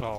Oh.